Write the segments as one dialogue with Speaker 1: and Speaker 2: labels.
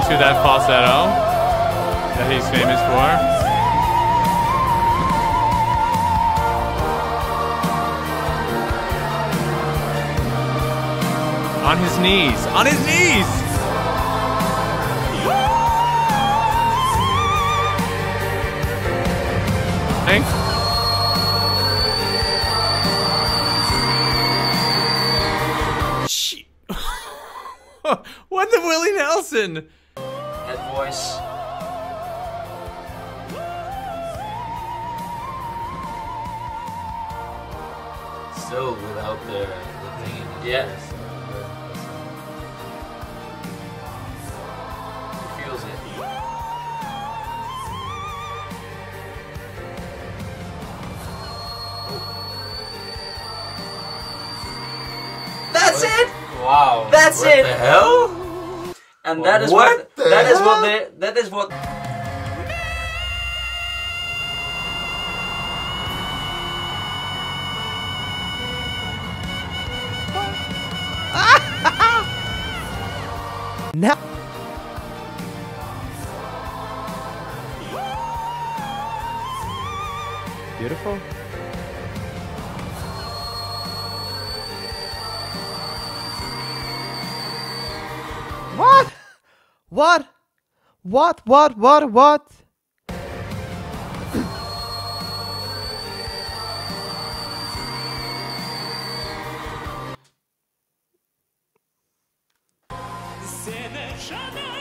Speaker 1: to that falsetto that he's famous for. On his knees. On his knees! Hank? She- what the Willie Nelson?
Speaker 2: Voice.
Speaker 3: Still without the, the thing
Speaker 2: Yeah. feels it. That's it.
Speaker 3: Wow.
Speaker 2: That's
Speaker 3: what
Speaker 2: it.
Speaker 3: the hell?
Speaker 2: And that is
Speaker 3: What
Speaker 2: what,
Speaker 3: the
Speaker 2: that is what they that is what
Speaker 4: Now. Beautiful. What? What? What? What? What?
Speaker 2: perfectly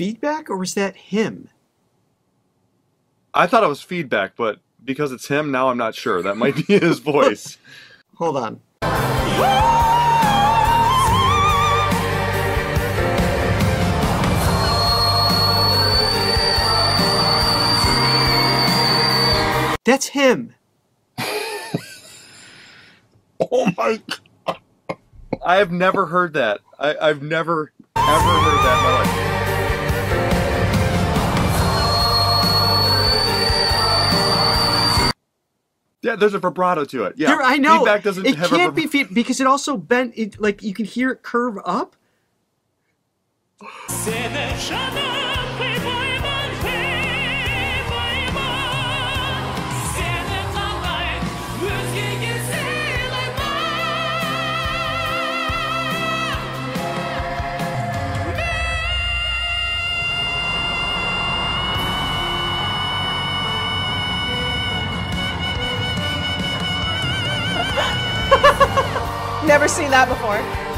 Speaker 4: feedback or was that him?
Speaker 5: I thought it was feedback, but because it's him, now I'm not sure. That might be his voice.
Speaker 4: Hold on. That's him.
Speaker 5: oh my god. I have never heard that. I, I've never, ever heard that in my life. Yeah, there's a vibrato to it. Yeah,
Speaker 4: There- I know.
Speaker 5: Feedback doesn't
Speaker 4: it
Speaker 5: have
Speaker 4: can't
Speaker 5: a
Speaker 4: be feed because it also bent. It like you can hear it curve up.
Speaker 6: Never seen that before.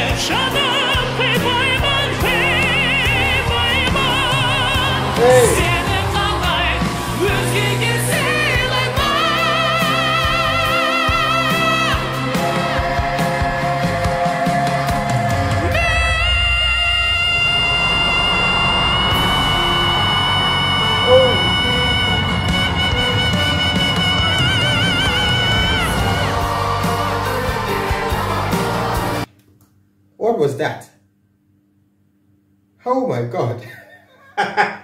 Speaker 7: Shut up! That? Oh my god.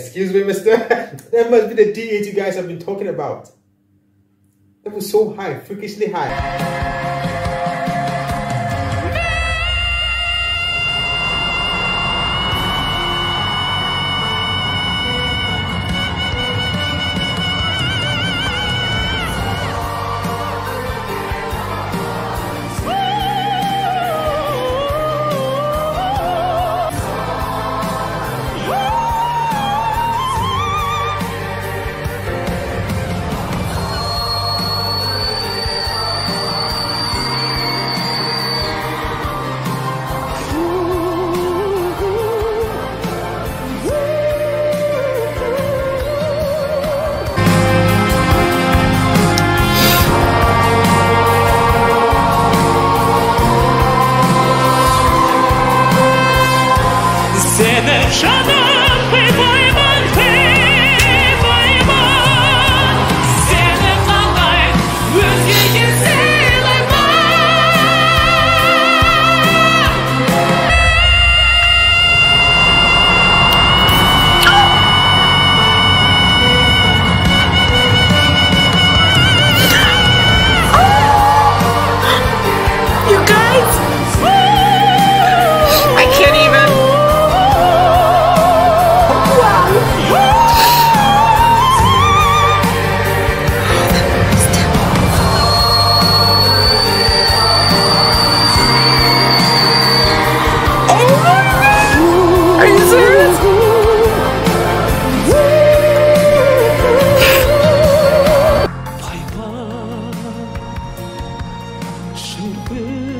Speaker 7: Excuse me, mister. that must be the D8 you guys have been talking about. That was so high, freakishly high.
Speaker 8: Seni canım
Speaker 6: you.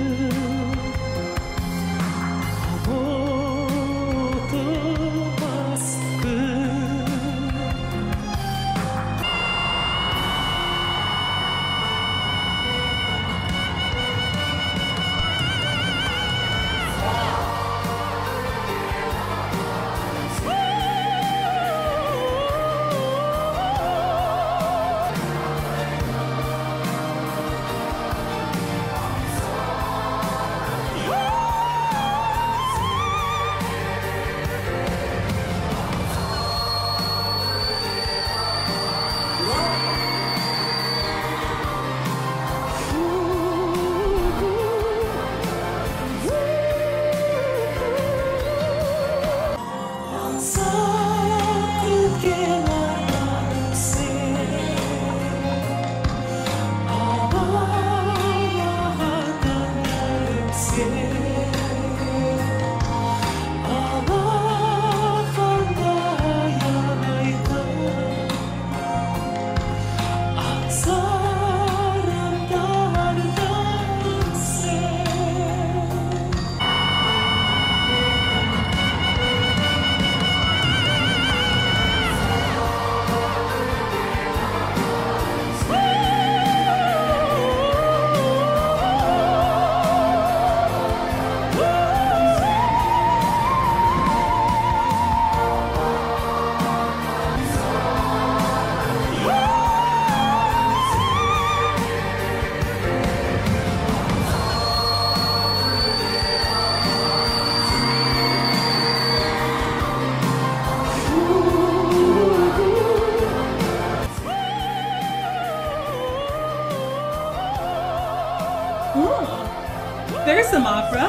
Speaker 6: Oh,
Speaker 9: there's some opera.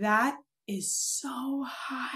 Speaker 9: That is so high.